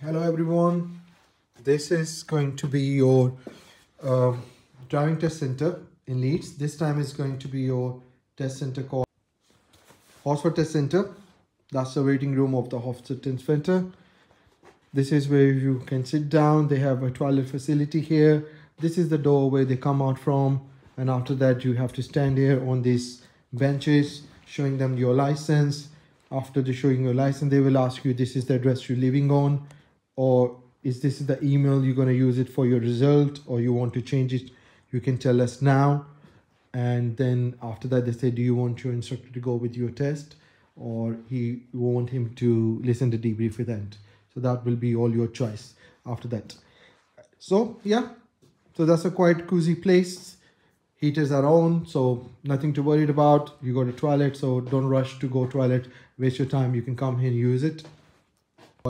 Hello everyone. This is going to be your uh, driving test center in Leeds. This time is going to be your test center called Horsforth Test Center. That's the waiting room of the Horsforth Test Center. This is where you can sit down. They have a toilet facility here. This is the door where they come out from. And after that, you have to stand here on these benches, showing them your license. After the showing your license, they will ask you, this is the address you're living on or is this the email you're going to use it for your result or you want to change it you can tell us now. And then after that they say do you want your instructor to go with your test or he want him to listen to debrief event so that will be all your choice after that. So yeah. So that's a quite cozy place. Heaters are on so nothing to worry about. You go to toilet so don't rush to go toilet. Waste your time. You can come here and use it